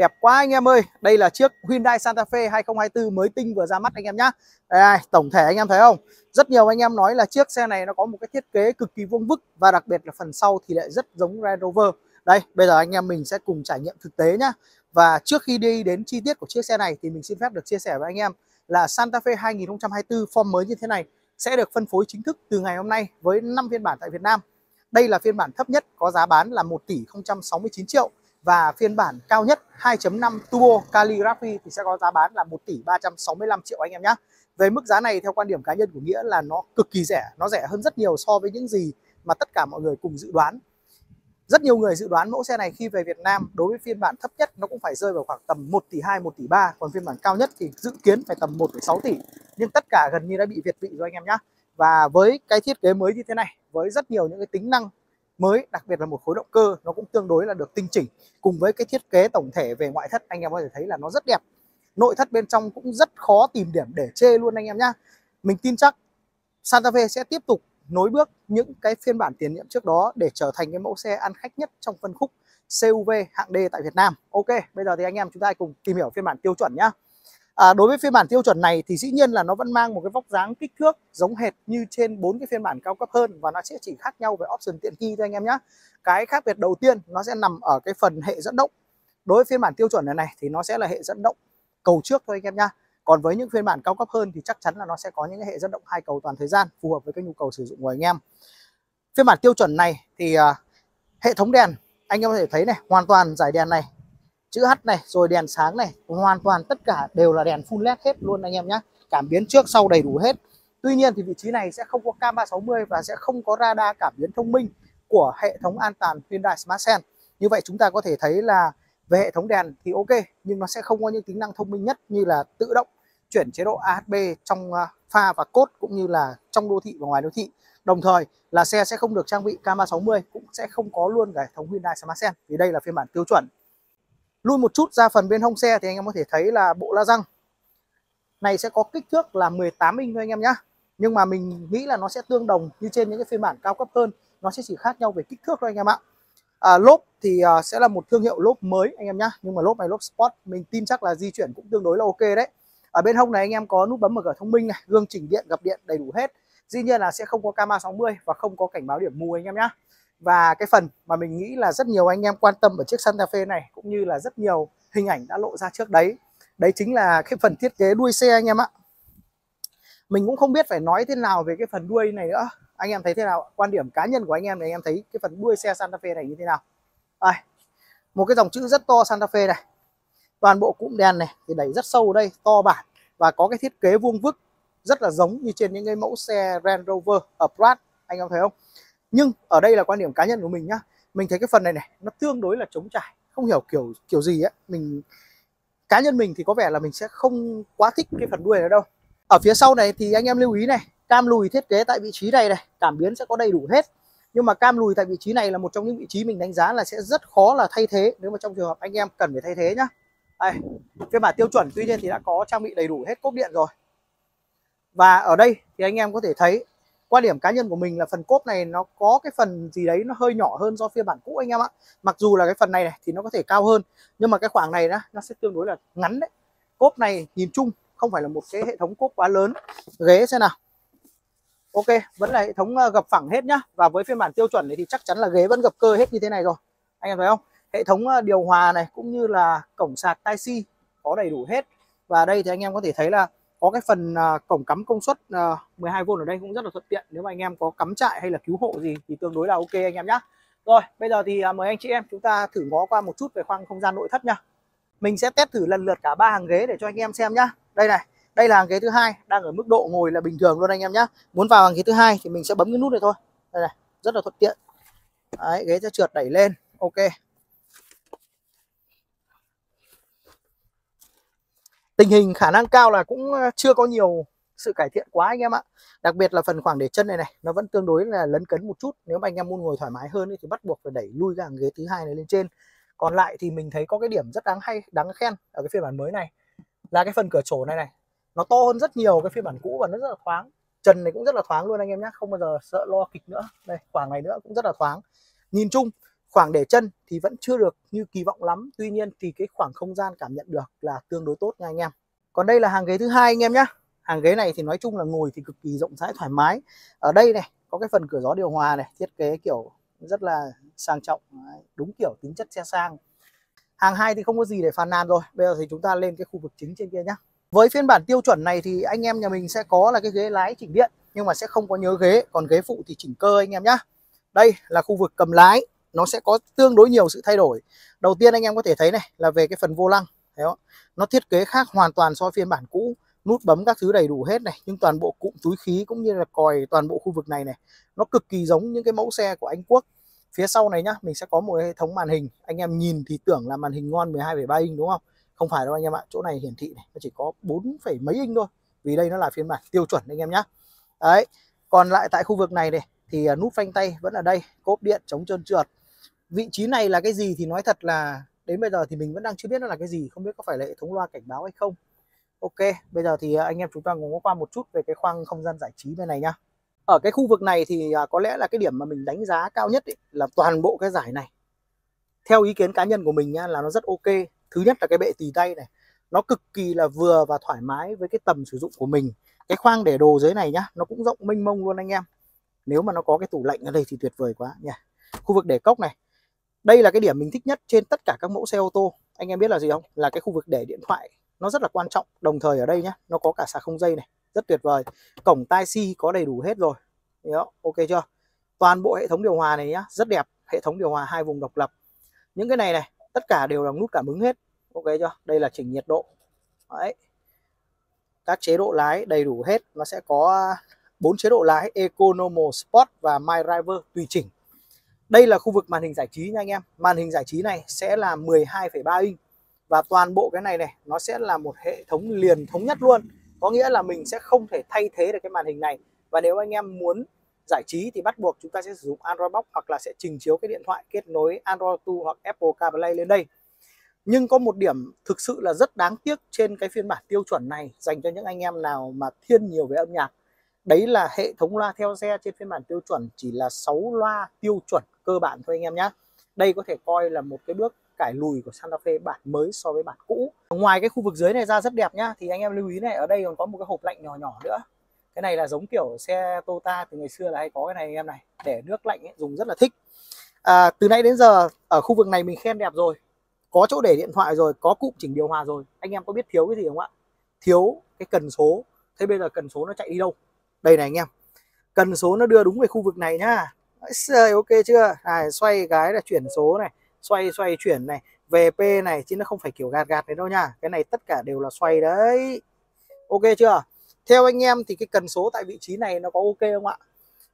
Đẹp quá anh em ơi. Đây là chiếc Hyundai Santa Fe 2024 mới tinh vừa ra mắt anh em nhá. Đây, tổng thể anh em thấy không? Rất nhiều anh em nói là chiếc xe này nó có một cái thiết kế cực kỳ vuông vức và đặc biệt là phần sau thì lại rất giống Range Rover. Đây, bây giờ anh em mình sẽ cùng trải nghiệm thực tế nhá. Và trước khi đi đến chi tiết của chiếc xe này thì mình xin phép được chia sẻ với anh em là Santa Fe 2024 form mới như thế này sẽ được phân phối chính thức từ ngày hôm nay với 5 phiên bản tại Việt Nam. Đây là phiên bản thấp nhất có giá bán là 1 tỷ 069 triệu và phiên bản cao nhất 2.5 Turbo Calligraphy thì sẽ có giá bán là 1 tỷ 365 triệu anh em nhé. Về mức giá này theo quan điểm cá nhân của Nghĩa là nó cực kỳ rẻ, nó rẻ hơn rất nhiều so với những gì mà tất cả mọi người cùng dự đoán. Rất nhiều người dự đoán mẫu xe này khi về Việt Nam đối với phiên bản thấp nhất nó cũng phải rơi vào khoảng tầm 1 tỷ 2, 1 tỷ 3 Còn phiên bản cao nhất thì dự kiến phải tầm 1,6 tỷ Nhưng tất cả gần như đã bị việt vị rồi anh em nhé Và với cái thiết kế mới như thế này Với rất nhiều những cái tính năng mới đặc biệt là một khối động cơ nó cũng tương đối là được tinh chỉnh cùng với cái thiết kế tổng thể về ngoại thất anh em có thể thấy là nó rất đẹp nội thất bên trong cũng rất khó tìm điểm để chê luôn anh em nhá mình tin chắc Santa Fe sẽ tiếp tục nối bước những cái phiên bản tiền nhiệm trước đó để trở thành cái mẫu xe ăn khách nhất trong phân khúc CUV hạng D tại Việt Nam. Ok, bây giờ thì anh em chúng ta cùng tìm hiểu phiên bản tiêu chuẩn nhá. À, đối với phiên bản tiêu chuẩn này thì dĩ nhiên là nó vẫn mang một cái vóc dáng kích thước giống hệt như trên bốn cái phiên bản cao cấp hơn và nó sẽ chỉ khác nhau về option tiện nghi thôi anh em nhé. Cái khác biệt đầu tiên nó sẽ nằm ở cái phần hệ dẫn động. Đối với phiên bản tiêu chuẩn này này thì nó sẽ là hệ dẫn động cầu trước thôi anh em nhá. Còn với những phiên bản cao cấp hơn thì chắc chắn là nó sẽ có những cái hệ dẫn động hai cầu toàn thời gian phù hợp với cái nhu cầu sử dụng của anh em. Phiên bản tiêu chuẩn này thì uh, hệ thống đèn anh em có thể thấy này hoàn toàn giải đèn này chữ H này, rồi đèn sáng này, hoàn toàn tất cả đều là đèn full led hết luôn anh em nhé cảm biến trước, sau đầy đủ hết Tuy nhiên thì vị trí này sẽ không có cam 360 và sẽ không có radar cảm biến thông minh của hệ thống an toàn Hyundai Smart Sense. Như vậy chúng ta có thể thấy là về hệ thống đèn thì ok, nhưng nó sẽ không có những tính năng thông minh nhất như là tự động chuyển chế độ AHB trong à, pha và cốt cũng như là trong đô thị và ngoài đô thị. Đồng thời là xe sẽ không được trang bị cam 360 cũng sẽ không có luôn cả hệ thống Hyundai Smart Sense vì đây là phiên bản tiêu chuẩn lui một chút ra phần bên hông xe thì anh em có thể thấy là bộ la răng này sẽ có kích thước là 18 inch thôi anh em nhé nhưng mà mình nghĩ là nó sẽ tương đồng như trên những cái phiên bản cao cấp hơn. Nó sẽ chỉ khác nhau về kích thước thôi anh em ạ. À, lốp thì uh, sẽ là một thương hiệu lốp mới anh em nhé nhưng mà lốp này lốp sport mình tin chắc là di chuyển cũng tương đối là ok đấy. Ở bên hông này anh em có nút bấm mở cửa thông minh này gương chỉnh điện gập điện đầy đủ hết. Dĩ nhiên là sẽ không có camera 60 và không có cảnh báo điểm mù anh em nhé và cái phần mà mình nghĩ là rất nhiều anh em quan tâm ở chiếc Santa Fe này, cũng như là rất nhiều hình ảnh đã lộ ra trước đấy đấy chính là cái phần thiết kế đuôi xe anh em ạ. Mình cũng không biết phải nói thế nào về cái phần đuôi này nữa. Anh em thấy thế nào quan điểm cá nhân của anh em này anh em thấy cái phần đuôi xe Santa Fe này như thế nào? Đây, một cái dòng chữ rất to Santa Fe này. Toàn bộ cụm đèn này thì đẩy rất sâu ở đây, to bản. Và có cái thiết kế vuông vức rất là giống như trên những cái mẫu xe Range Rover ở anh em thấy không? Nhưng ở đây là quan điểm cá nhân của mình nhá. Mình thấy cái phần này này, nó tương đối là trống trải. Không hiểu kiểu kiểu gì ấy mình, cá nhân mình thì có vẻ là mình sẽ không quá thích cái phần đuôi này đâu. Ở phía sau này thì anh em lưu ý này, cam lùi thiết kế tại vị trí này này, cảm biến sẽ có đầy đủ hết. Nhưng mà cam lùi tại vị trí này là một trong những vị trí mình đánh giá là sẽ rất khó là thay thế, nếu mà trong trường hợp anh em cần phải thay thế nhá. Đây, phiên bản tiêu chuẩn tuy nhiên thì đã có trang bị đầy đủ hết cốp điện rồi. Và ở đây thì anh em có thể thấy quan điểm cá nhân của mình là phần cốp này nó có cái phần gì đấy nó hơi nhỏ hơn do phiên bản cũ anh em ạ. Mặc dù là cái phần này này thì nó có thể cao hơn nhưng mà cái khoảng này đó, nó sẽ tương đối là ngắn đấy. Cốp này nhìn chung không phải là một cái hệ thống cốp quá lớn. Ghế xem nào. Ok vẫn là hệ thống ờ, gập phẳng hết nhá. Và với phiên bản tiêu chuẩn này thì chắc chắn là ghế vẫn gập cơ hết như thế này rồi. Anh em thấy không? Hệ thống ờ, điều hòa này cũng như là cổng sạc tai si có đầy đủ hết. Và đây thì anh em có thể thấy là có cái phần à, cổng cắm công suất à, 12V ở đây cũng rất là thuận tiện. Nếu mà anh em có cắm trại hay là cứu hộ gì thì tương đối là ok anh em nhé rồi bây giờ thì à, mời anh chị em chúng ta thử ngó qua một chút về khoang không gian nội thất nha mình sẽ test thử lần lượt cả ba hàng ghế để cho anh em xem nhá. Đây này đây là hàng ghế thứ hai đang ở mức độ ngồi là bình thường luôn anh em nhé muốn vào hàng ghế thứ hai thì mình sẽ bấm cái nút này thôi. Đây này rất là thuận tiện. Đấy, ghế sẽ trượt đẩy lên ok. Tình hình khả năng cao là cũng ờ, chưa có nhiều sự cải thiện quá anh em ạ. Đặc biệt là phần khoảng để chân này này, nó vẫn tương đối là lấn cấn một chút. Nếu mà anh em muốn ngồi thoải mái hơn thì bắt buộc phải đẩy lui cái hàng ghế thứ hai này lên trên. Còn lại thì mình thấy có cái điểm rất đáng hay, đáng khen ở cái phiên bản mới này là cái phần cửa sổ này này. Nó to hơn rất nhiều cái phiên bản cũ và nó rất là thoáng. Trần này cũng rất là thoáng luôn anh em nhé không bao giờ sợ lo kịch nữa. Đây, khoảng này nữa cũng rất là thoáng. Nhìn chung khoảng để chân thì vẫn chưa được như kỳ vọng lắm, tuy nhiên thì cái khoảng không gian cảm nhận được là tương đối tốt nha anh em. Còn đây là hàng ghế thứ hai anh em nhé hàng ghế này thì nói chung là ngồi thì cực kỳ rộng rãi, thoải mái. Ở đây này, có cái phần cửa gió điều hòa này, thiết kế kiểu rất là sang trọng, đúng kiểu tính chất xe sang. Hàng hai thì không có gì để phàn nàn rồi, bây giờ thì chúng ta lên cái khu vực chính trên kia nhé với phiên bản tiêu chuẩn này thì anh em nhà mình sẽ có là cái ghế lái chỉnh điện, nhưng mà sẽ không có nhớ ghế, còn ghế phụ thì chỉnh cơ anh em nhé đây là khu vực cầm lái nó sẽ có tương đối nhiều sự thay đổi. Đầu tiên anh em có thể thấy này là về cái phần vô lăng. Thấy không? nó thiết kế khác hoàn toàn so với phiên bản cũ nút bấm các thứ đầy đủ hết này nhưng toàn bộ cụm túi khí cũng như là còi toàn bộ khu vực này này nó cực kỳ giống những cái mẫu xe của Anh Quốc. Phía sau này nhá mình sẽ có một hệ thống màn hình. Anh em nhìn thì tưởng là màn hình ngon 12,3 inch đúng không? Không phải đâu anh em ạ chỗ này hiển thị này nó chỉ có 4, mấy inch thôi vì đây nó là phiên bản tiêu chuẩn anh em nhá. Đấy còn lại tại khu vực này này thì à, nút phanh tay vẫn ở đây cốp điện chống trơn trượt vị trí này là cái gì thì nói thật là đến bây giờ thì mình vẫn đang chưa biết nó là cái gì không biết có phải là hệ thống loa cảnh báo hay không. Ok bây giờ thì à, anh em chúng ta ngó qua một chút về cái khoang không gian giải trí bên này nhá. Ở cái khu vực này thì à, có lẽ là cái điểm mà mình đánh giá cao nhất ý, là toàn bộ cái giải này. Theo ý kiến cá nhân của mình nhá là nó rất ok. Thứ nhất là cái bệ tì tay này nó cực kỳ là vừa và thoải mái với cái tầm sử dụng của mình. Cái khoang để đồ dưới này nhá nó cũng rộng mênh mông luôn anh em. Nếu mà nó có cái tủ lạnh ở đây thì tuyệt vời quá nha khu vực để cốc này đây là cái điểm mình thích nhất trên tất cả các mẫu xe ô tô. Anh em biết là gì không? Là cái khu vực để điện thoại nó rất là quan trọng. Đồng thời ở đây nhá nó có cả sạc không dây này. Rất tuyệt vời. Cổng tai si có đầy đủ hết rồi. Đó, ok chưa? Toàn bộ hệ thống điều hòa này nhá rất đẹp. Hệ thống điều hòa hai vùng độc lập. Những cái này này tất cả đều là nút cảm ứng hết. Ok chưa? Đây là chỉnh nhiệt độ. Đấy. Các chế độ lái đầy đủ hết. Nó sẽ có bốn chế độ lái Eco, Normal, Sport và My Driver tùy chỉnh đây là khu vực màn hình giải trí nha anh em. Màn hình giải trí này sẽ là 12,3 inch. Và toàn bộ cái này này nó sẽ là một hệ thống liền thống nhất luôn. Có nghĩa là mình sẽ không thể thay thế được cái màn hình này. Và nếu anh em muốn giải trí thì bắt buộc chúng ta sẽ sử dụng Android Box hoặc là sẽ trình chiếu cái điện thoại kết nối Android 2 hoặc Apple CarPlay lên đây. Nhưng có một điểm thực sự là rất đáng tiếc trên cái phiên bản tiêu chuẩn này dành cho những anh em nào mà thiên nhiều về âm nhạc đấy là hệ thống loa theo xe trên phiên bản tiêu chuẩn chỉ là 6 loa tiêu chuẩn cơ bản thôi anh em nhé đây có thể coi là một cái bước cải lùi của Santa Fe bản mới so với bản cũ. Ngoài cái khu vực dưới này ra rất đẹp nhá thì anh em lưu ý này ở đây còn có một cái hộp lạnh nhỏ nhỏ nữa. Cái này là giống kiểu xe Toyota từ ngày xưa là hay có cái này anh em này để nước lạnh ấy, dùng rất là thích. À, từ nay đến giờ ở khu vực này mình khen đẹp rồi. Có chỗ để điện thoại rồi có cụm chỉnh điều hòa rồi. Anh em có biết thiếu cái gì không ạ? Thiếu cái cần số. Thế bây giờ cần số nó chạy đi đâu? Đây này anh em. Cần số nó đưa đúng về khu vực này nhá. Đấy, ok chưa? Này xoay cái là chuyển số này. Xoay xoay chuyển này. Về p này chứ nó không phải kiểu gạt gạt đấy đâu nha cái này tất cả đều là xoay đấy. Ok chưa? Theo anh em thì cái cần số tại vị trí này nó có ok không ạ?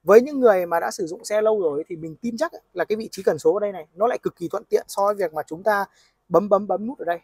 Với những người mà đã sử dụng xe lâu rồi thì mình tin chắc là cái vị trí cần số ở đây này nó lại cực kỳ thuận tiện so với việc mà chúng ta bấm bấm bấm nút ở đây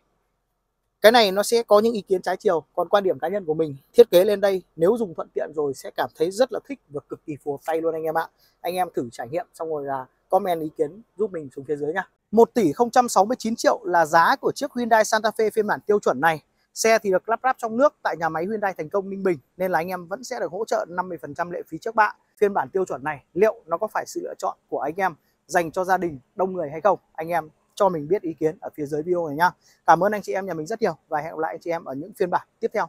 cái này nó sẽ có những ý kiến trái chiều còn quan điểm cá nhân của mình, thiết kế lên đây, nếu dùng thuận tiện rồi sẽ cảm thấy rất là thích và cực kỳ phù hợp tay luôn anh em ạ anh em thử trải nghiệm xong rồi là comment ý kiến giúp mình xuống phía dưới nha 1 tỷ 069 triệu là giá của chiếc Hyundai Santa Fe phiên bản tiêu chuẩn này Xe thì được lắp ráp trong nước tại nhà máy Hyundai Thành Công Ninh Bình, nên là anh em vẫn sẽ được hỗ trợ 50% lệ phí trước bạ. Phiên bản tiêu chuẩn này liệu nó có phải sự lựa chọn của anh em dành cho gia đình, đông người hay không? Anh em cho mình biết ý kiến ở phía dưới video này nhá. Cảm ơn anh chị em, nhà mình rất nhiều và hẹn gặp lại anh chị em ở những phiên bản tiếp theo.